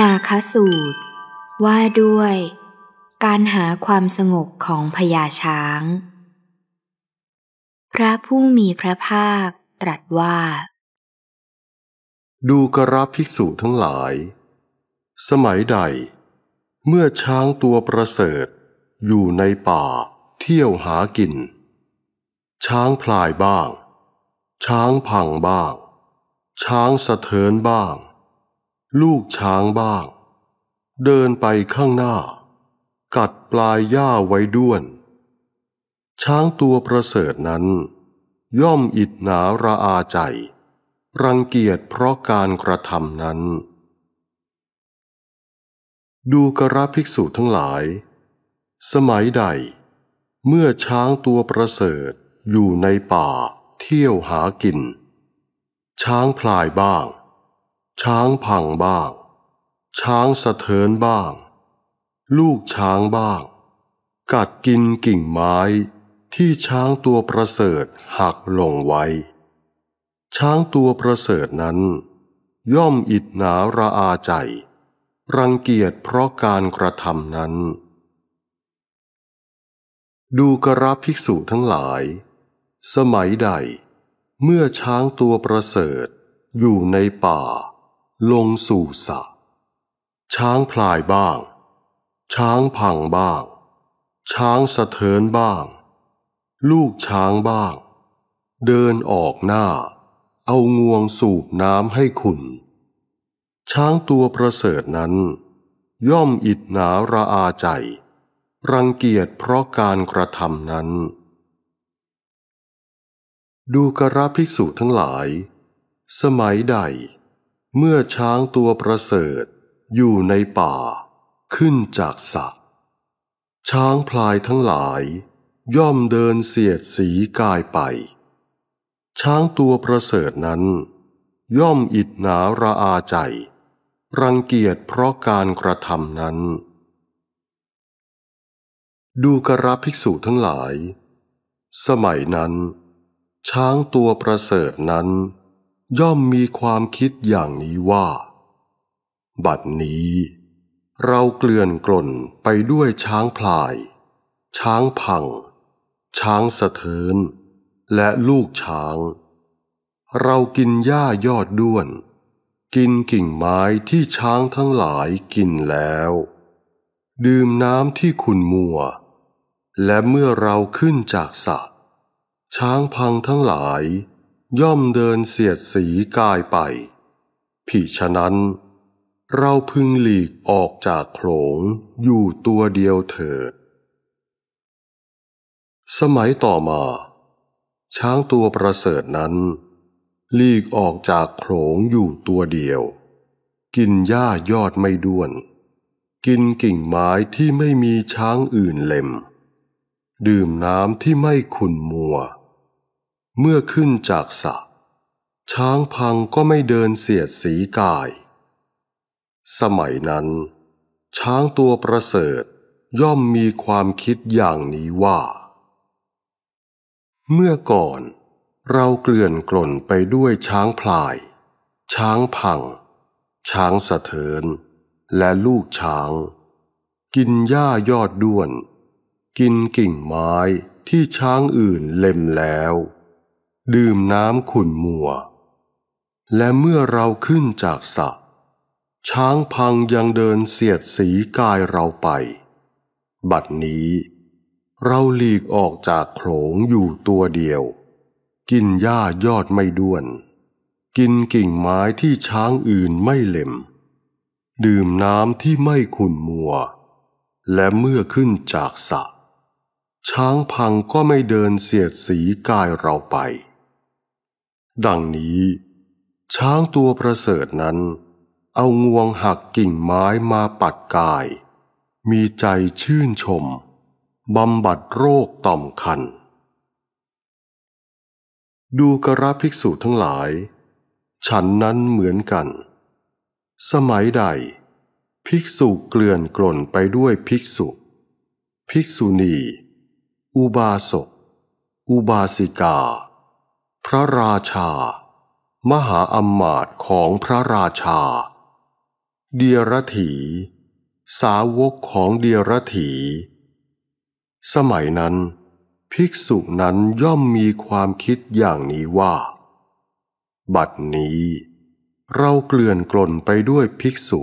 นาคสูตร ว่าด้วย การหาความสงบของพญาช้าง พระผู้มีพระภาคตรัสว่า ดูกระภิกษุทั้งหลาย สมัยใด เมื่อช้างตัวประเสริฐ อยู่ในป่าเที่ยวหากิน ช้างพลายบ้าง ช้างพังบ้าง ช้างสะเทินบ้าง ลูกช้างบ้าง เดินไปข้างหน้า กัดปลายหญ้าไว้ด้วน ช้างตัวประเสริฐนั้น ย่อมอิดหนาระอาใจ รังเกียจเพราะการกระทำนั้น ดูกระภิกษุทั้งหลาย สมัยใด เมื่อช้างตัวประเสริฐอยู่ในป่าเที่ยวหากิน ช้างพลายบ้าง ช้างพังบ้าง ช้างสะเทินบ้าง ลูกช้างบ้าง กัดกินกิ่งไม้ที่ช้างตัวประเสริฐหักลงไว้ ช้างตัวประเสริฐนั้น ย่อมอิดหนาระอาใจ รังเกียจเพราะการกระทำนั้น ดูกระภิกษุทั้งหลาย สมัยใด เมื่อช้างตัวประเสริฐอยู่ในป่า ลงสู่สระช้างพลายบ้าง ช้างพังบ้าง ช้างสะเทินบ้าง ลูกช้างบ้าง เดินออกหน้า เอางวงสูบน้ำให้ขุนช้างตัวประเสริฐนั้น ย่อมอิดหนาระอาใจ รังเกียจเพราะการกระทำนั้น ดูกระภิกษุทั้งหลาย สมัยใด เมื่อช้างตัวประเสริฐ อยู่ในป่า ขึ้นจากสระช้างพลายทั้งหลาย ย่อมเดินเสียดสีกายไป ช้างตัวประเสริฐนั้น ย่อมอิดหนาระอาใจ รังเกียจเพราะการกระทำนั้น ดูกระภิกษุทั้งหลาย สมัยนั้น ช้างตัวประเสริฐนั้น ย่อมมีความคิดอย่างนี้ว่า บัดนี้ เราเกลื่อนกล่นไปด้วยช้างพลาย ช้างพัง ช้างสะเทิน และลูกช้าง เรากินหญ้ายอดด้วน กินกิ่งไม้ที่ช้างทั้งหลายกินแล้ว ดื่มน้ำที่ขุนมัว และเมื่อเราขึ้นจากสระช้างพังทั้งหลาย ย่อมเดินเสียดสีกายไปผิฉะนั้น เราพึงหลีกออกจากโขลงอยู่ตัวเดียวเถิด สมัยต่อมา ช้างตัวประเสริฐนั้น หลีกออกจากโขลงอยู่ตัวเดียว กินหญ้ายอดไม่ด้วน กินกิ่งไม้ที่ไม่มีช้างอื่นเล็ม ดื่มน้ำที่ไม่ขุนมัว เมื่อขึ้นจากสระช้างพังก็ไม่เดินเสียดสีกาย สมัยนั้น ช้างตัวประเสริฐย่อมมีความคิดอย่างนี้ว่า เมื่อก่อนเราเกลื่อนกล่นไปด้วยช้างพลาย ช้างพัง ช้างสะเทิน และลูกช้าง กินหญ้ายอดด้วน กินกิ่งไม้ที่ช้างอื่นเล็มแล้ว ดื่มน้ำขุ่นมัว และเมื่อเราขึ้นจากสระช้างพังยังเดินเสียดสีกายเราไป บัดนี้ เราหลีกออกจากโขลงอยู่ตัวเดียว กินหญ้ายอดไม่ด้วน กินกิ่งไม้ที่ช้างอื่นไม่เล็ม ดื่มน้ำที่ไม่ขุ่นมัว และเมื่อขึ้นจากสระช้างพังก็ไม่เดินเสียดสีกายเราไป ดังนี้ ช้างตัวประเสริฐนั้น เอางวงหักกิ่งไม้มาปัดกาย มีใจชื่นชมบำบัดโรคต่อมคัน ดูกระภิกษุทั้งหลาย ฉันนั้นเหมือนกัน สมัยใด ภิกษุเกลื่อนกล่นไปด้วยภิกษุ ภิกษุณี อุบาสก อุบาสิกา พระราชา มหาอำมาตย์ของพระราชา เดียรถี สาวกของเดียรถี สมัยนั้น ภิกษุนั้นย่อมมีความคิดอย่างนี้ว่า บัดนี้ เราเกลื่อนกล่นไปด้วยภิกษุ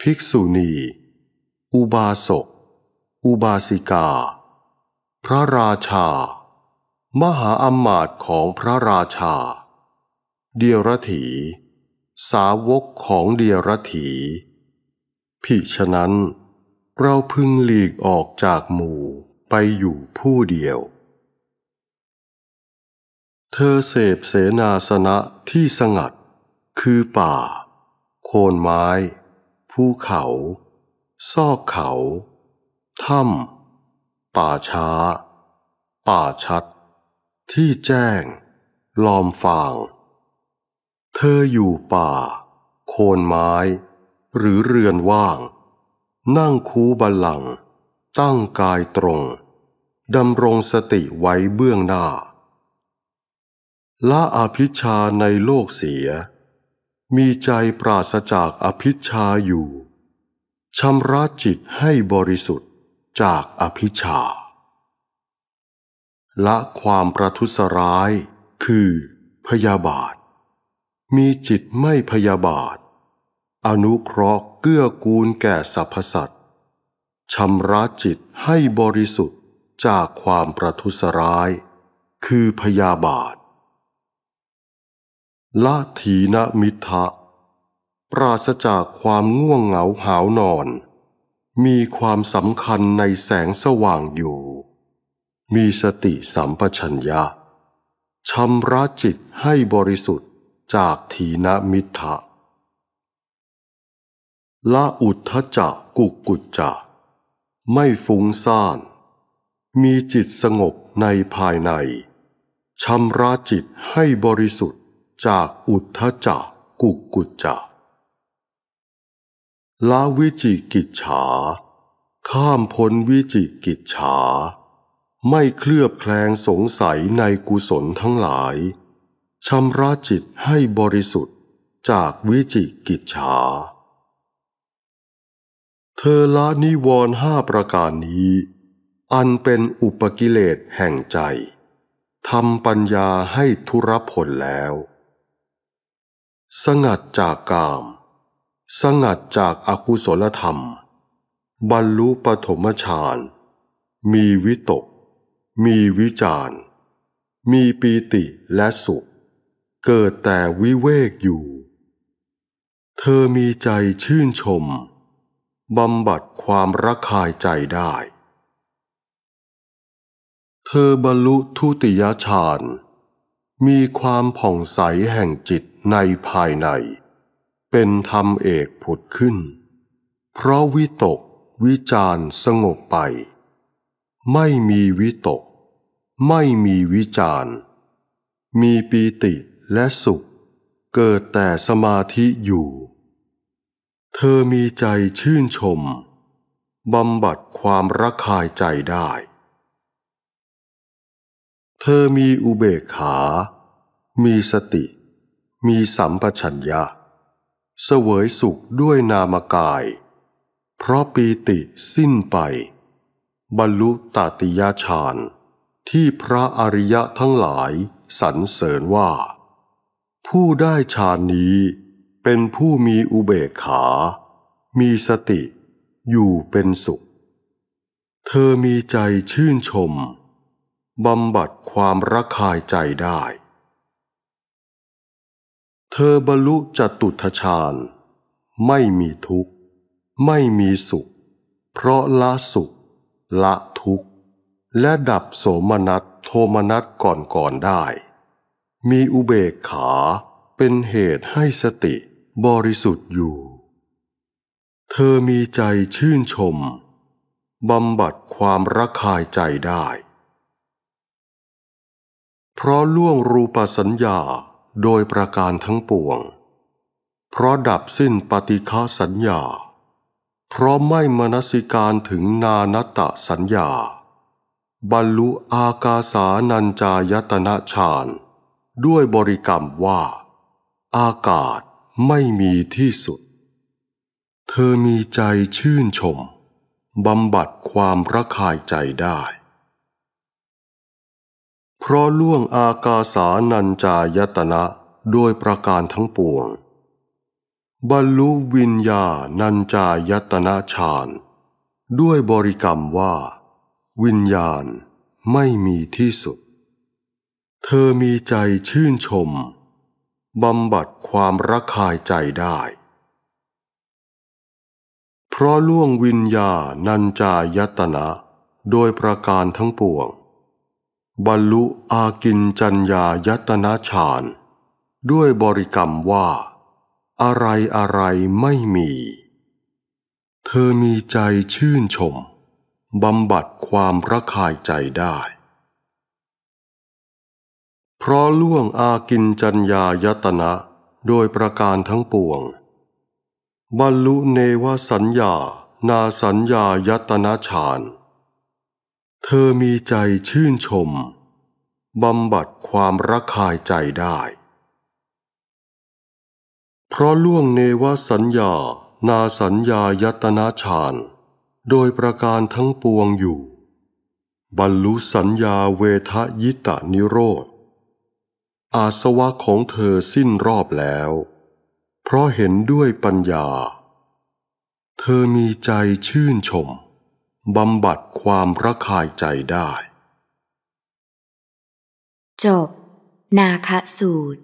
ภิกษุณี อุบาสก อุบาสิกา พระราชา มหาอมาตย์ของพระราชา เดียรถี สาวกของเดียรถีพิฉะนั้น เราพึงหลีกออกจากหมู่ไปอยู่ผู้เดียว เธอเสพเสนาสนะที่สงัด คือป่า โคนไม้ ภูเขา ซอกเขา ถ้ำ ป่าช้า ป่าชัด ที่แจ้ง ลอมฟาง เธออยู่ป่า โคนไม้ หรือเรือนว่าง นั่งคูบัลลัง ตั้งกายตรงดำรงสติไว้เบื้องหน้า ละอภิชาในโลกเสีย มีใจปราศจากอภิชาอยู่ชำระจิตให้บริสุทธิ์จากอภิชา ละความประทุษร้าย คือ พยาบาท มีจิตไม่พยาบาท อนุเคราะห์เกื้อกูลแก่สรรพสัตว์ชำระจิตให้บริสุทธิ์จากความประทุษร้าย คือพยาบาท ละถีนมิทะปราศจากความง่วงเหงาหาวนอน มีความสำคัญในแสงสว่างอยู่ มีสติสัมปชัญญะชำระจิตให้บริสุทธิ์จากถีนมิทะละอุทธจักกุกกุจจะไม่ฟุ้งซ่าน มีจิตสงบในภายในชำระจิตให้บริสุทธิ์จากอุทธจักกุกุจจะละวิจิกิจฉา ข้ามพ้นวิจิกิจฉา ไม่เคลือบแคลงสงสัยในกุศลทั้งหลายชำระจิตให้บริสุทธิ์จากวิจิกิจฉา เธอละนิวรณ์ห้าประการนี้ อันเป็นอุปกิเลสแห่งใจทำปัญญาให้ทุรพลแล้ว สงัดจากกาม สงัดจากอากุศลธรรม บรรลุปฐมฌาน มีวิตก มีวิจารมีปีติและสุข เกิดแต่วิเวกอยู่ เธอมีใจชื่นชมบำบัดความระคายใจได้ เธอบรรลุทุติยฌานมีความผ่องใสแห่งจิตในภายใน เป็นธรรมเอกผุดขึ้น เพราะวิตกวิจารสงบไป ไม่มีวิตก ไม่มีวิจารมีปีติและสุข เกิดแต่สมาธิอยู่ เธอมีใจชื่นชมบำบัดความระคายใจได้ เธอมีอุเบกขา มีสติ มีสัมปชัญญะ เสวยสุขด้วยนามกาย เพราะปีติสิ้นไป บรรลุตติยฌาน ที่พระอริยะทั้งหลายสรรเสริญว่า ผู้ได้ฌานนี้เป็นผู้มีอุเบกขา มีสติ อยู่เป็นสุข เธอมีใจชื่นชมบำบัดความระคายใจได้ เธอบรรลุจตุทชาญ ไม่มีทุกข์ ไม่มีสุข เพราะละสุข ละ และดับโสมนัสโทมนัสก่อนก่อนได้ มีอุเบกขาเป็นเหตุให้สติบริสุทธิ์อยู่ เธอมีใจชื่นชมบำบัดความระคายใจได้ เพราะล่วงรูปสัญญาโดยประการทั้งปวง เพราะดับสิ้นปฏิฆาสัญญา เพราะไม่มนสิการถึงนานัตะสัญญา บรรลุอากาสานัญจายตนะฌานด้วยบริกรรมว่า อากาศไม่มีที่สุด เธอมีใจชื่นชมบำบัดความระคายใจได้ เพราะล่วงอากาสานัญจายตนะโดยประการทั้งปวง บรรลุวิญญาณัญจายตนะฌานด้วยบริกรรมว่า วิญญาณไม่มีที่สุด เธอมีใจชื่นชม บำบัดความระคายใจได้ เพราะล่วงวิญญาณัญจายตนะ โดยประการทั้งปวง บรรลุอากินจัญญายตนะฌาน ด้วยบริกรรมว่า อะไรอะไรไม่มี เธอมีใจชื่นชม บำบัดความระคายใจได้ เพราะล่วงอากินจัญญายตนะโดยประการทั้งปวง บรรลุเนวสัญญา นาสัญญายตนะฌาน เธอมีใจชื่นชม บำบัดความระคายใจได้ เพราะล่วงเนวสัญญา นาสัญญายตนาฌาน โดยประการทั้งปวงอยู่ บรรลุสัญญาเวทยิตานิโรธ อาสวะของเธอสิ้นรอบแล้ว เพราะเห็นด้วยปัญญา เธอมีใจชื่นชม บำบัดความระคายใจได้ จบ นาคสูตร